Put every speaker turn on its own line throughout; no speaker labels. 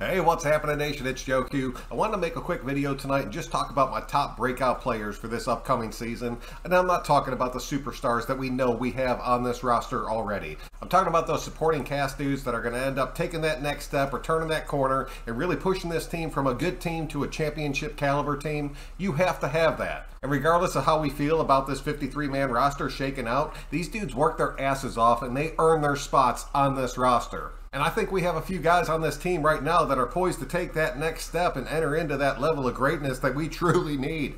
Hey, what's happening, Nation? It's Joe Q. I wanted to make a quick video tonight and just talk about my top breakout players for this upcoming season. And I'm not talking about the superstars that we know we have on this roster already. I'm talking about those supporting cast dudes that are going to end up taking that next step or turning that corner and really pushing this team from a good team to a championship caliber team. You have to have that. And regardless of how we feel about this 53-man roster shaken out, these dudes work their asses off and they earn their spots on this roster. And I think we have a few guys on this team right now that are poised to take that next step and enter into that level of greatness that we truly need.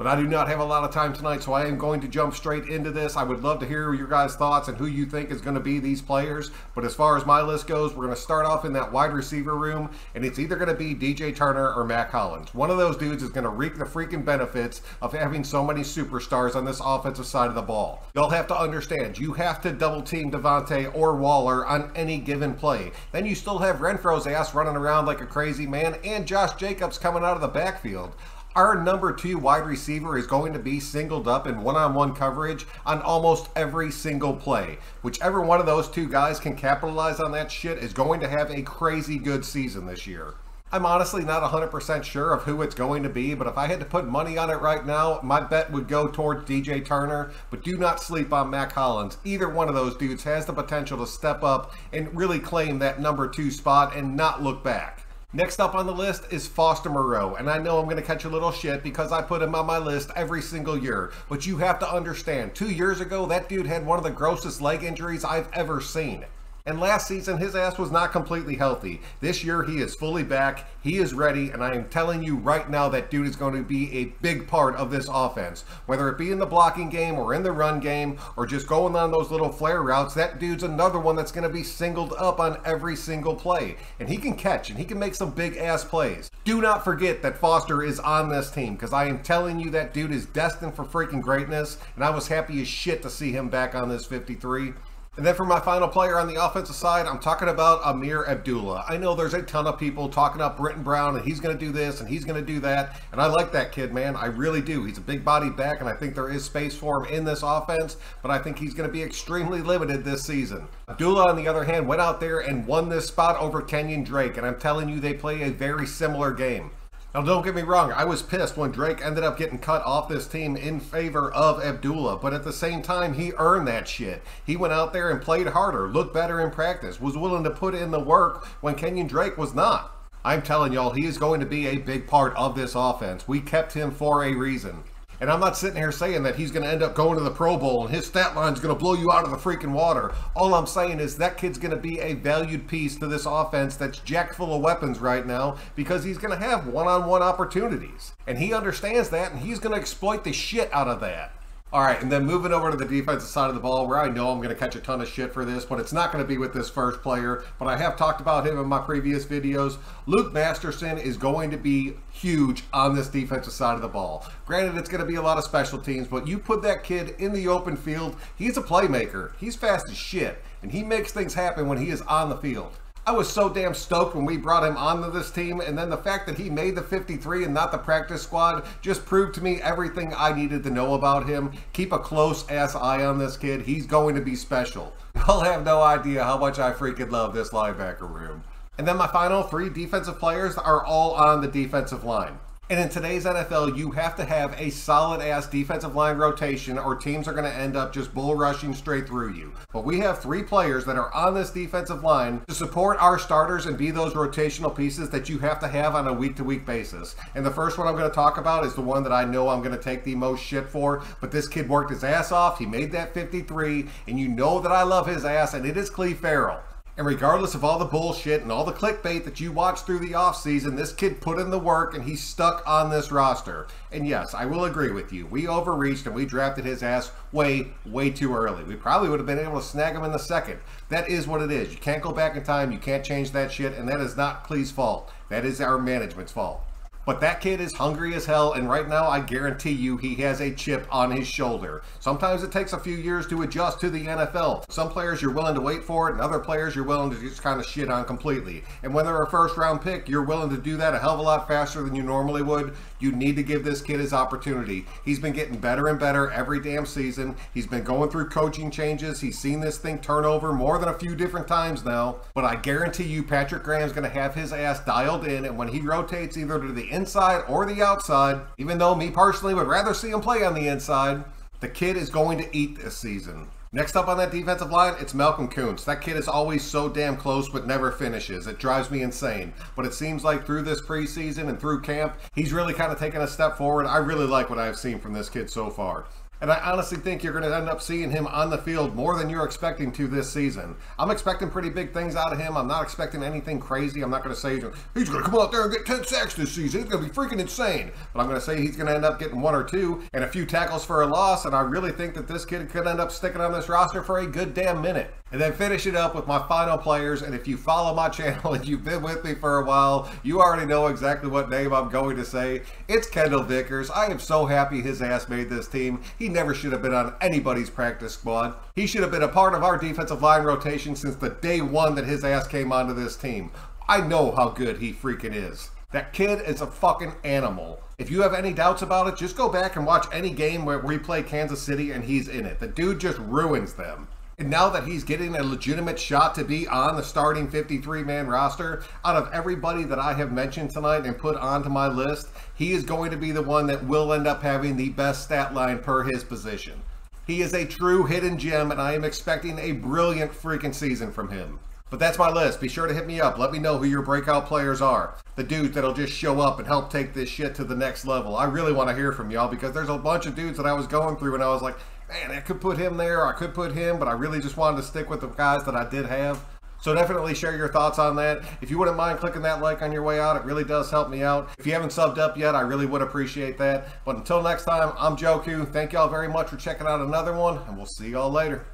But I do not have a lot of time tonight, so I am going to jump straight into this. I would love to hear your guys' thoughts and who you think is going to be these players. But as far as my list goes, we're going to start off in that wide receiver room, and it's either going to be DJ Turner or Mack Hollins. One of those dudes is going to reap the freaking benefits of having so many superstars on this offensive side of the ball. You'll have to understand, you have to double team Davante or Waller on any given play. Then you still have Renfrow's ass running around like a crazy man, and Josh Jacobs coming out of the backfield. Our number two wide receiver is going to be singled up in one-on-one -on -one coverage on almost every single play. Whichever one of those two guys can capitalize on that shit is going to have a crazy good season this year. I'm honestly not 100% sure of who it's going to be, but if I had to put money on it right now, my bet would go towards DJ Turner, but do not sleep on Mack Hollins. Either one of those dudes has the potential to step up and really claim that number two spot and not look back. Next up on the list is Foster Moreau, and I know I'm going to catch a little shit because I put him on my list every single year, but you have to understand, two years ago, that dude had one of the grossest leg injuries I've ever seen. And last season, his ass was not completely healthy. This year, he is fully back. He is ready. And I am telling you right now, that dude is going to be a big part of this offense. Whether it be in the blocking game or in the run game or just going on those little flare routes, that dude's another one that's going to be singled up on every single play. And he can catch and he can make some big ass plays. Do not forget that Foster is on this team because I am telling you that dude is destined for freaking greatness. And I was happy as shit to see him back on this 53. And then for my final player on the offensive side, I'm talking about Ameer Abdullah. I know there's a ton of people talking up Brittain Brown and he's going to do this and he's going to do that. And I like that kid, man. I really do. He's a big body back and I think there is space for him in this offense, but I think he's going to be extremely limited this season. Abdullah, on the other hand, went out there and won this spot over Kenyan Drake. And I'm telling you, they play a very similar game. Now, don't get me wrong, I was pissed when Drake ended up getting cut off this team in favor of Abdullah, but at the same time, he earned that shit. He went out there and played harder, looked better in practice, was willing to put in the work when Kenyan Drake was not. I'm telling y'all, he is going to be a big part of this offense. We kept him for a reason. And I'm not sitting here saying that he's going to end up going to the Pro Bowl and his stat line is going to blow you out of the freaking water. All I'm saying is that kid's going to be a valued piece to this offense that's jacked full of weapons right now because he's going to have one-on-one -on -one opportunities. And he understands that and he's going to exploit the shit out of that. All right, and then moving over to the defensive side of the ball, where I know I'm going to catch a ton of shit for this, but it's not going to be with this first player. But I have talked about him in my previous videos. Luke Masterson is going to be huge on this defensive side of the ball. Granted, it's going to be a lot of special teams, but you put that kid in the open field, he's a playmaker. He's fast as shit, and he makes things happen when he is on the field. I was so damn stoked when we brought him onto this team, and then the fact that he made the 53 and not the practice squad just proved to me everything I needed to know about him. Keep a close ass eye on this kid. He's going to be special. Y'all have no idea how much I freaking love this linebacker room. And then my final three defensive players are all on the defensive line. And in today's NFL, you have to have a solid ass defensive line rotation or teams are going to end up just bull rushing straight through you. But we have three players that are on this defensive line to support our starters and be those rotational pieces that you have to have on a week to week basis. And the first one I'm going to talk about is the one that I know I'm going to take the most shit for. But this kid worked his ass off. He made that 53 and you know that I love his ass and it is Cleve Ferrell. And regardless of all the bullshit and all the clickbait that you watched through the offseason, this kid put in the work and he's stuck on this roster. And yes, I will agree with you. We overreached and we drafted his ass way, way too early. We probably would have been able to snag him in the second. That is what it is. You can't go back in time. You can't change that shit. And that is not Clee's fault. That is our management's fault. But that kid is hungry as hell, and right now I guarantee you he has a chip on his shoulder. Sometimes it takes a few years to adjust to the NFL. Some players you're willing to wait for it, and other players you're willing to just kind of shit on completely. And when they're a first round pick, you're willing to do that a hell of a lot faster than you normally would. You need to give this kid his opportunity. He's been getting better and better every damn season. He's been going through coaching changes. He's seen this thing turn over more than a few different times now. But I guarantee you, Patrick Graham's going to have his ass dialed in, and when he rotates either to the inside or the outside, even though me personally would rather see him play on the inside, the kid is going to eat this season. Next up on that defensive line, it's Malcolm Koonce. That kid is always so damn close but never finishes. It drives me insane. But it seems like through this preseason and through camp, he's really kind of taken a step forward. I really like what I've seen from this kid so far. And I honestly think you're going to end up seeing him on the field more than you're expecting to this season. I'm expecting pretty big things out of him. I'm not expecting anything crazy. I'm not going to say he's going to come out there and get 10 sacks this season. It's going to be freaking insane. But I'm going to say he's going to end up getting one or two and a few tackles for a loss. And I really think that this kid could end up sticking on this roster for a good damn minute. And then finish it up with my final players. And if you follow my channel and you've been with me for a while, you already know exactly what name I'm going to say. It's Kendal Vickers. I am so happy his ass made this team. He never should have been on anybody's practice squad. He should have been a part of our defensive line rotation since the day one that his ass came onto this team. I know how good he freaking is. That kid is a fucking animal. If you have any doubts about it, just go back and watch any game where we play Kansas City and he's in it. The dude just ruins them. And now that he's getting a legitimate shot to be on the starting 53 man roster, out of everybody that I have mentioned tonight and put onto my list, he is going to be the one that will end up having the best stat line per his position. He is a true hidden gem, and I am expecting a brilliant freaking season from him. But that's my list. Be sure to hit me up. Let me know who your breakout players are. The dudes that'll just show up and help take this shit to the next level. I really want to hear from y'all because there's a bunch of dudes that I was going through and I was like, man, I could put him there, I could put him, but I really just wanted to stick with the guys that I did have. So definitely share your thoughts on that. If you wouldn't mind clicking that like on your way out, it really does help me out. If you haven't subbed up yet, I really would appreciate that. But until next time, I'm Joe Q. Thank y'all very much for checking out another one, and we'll see y'all later.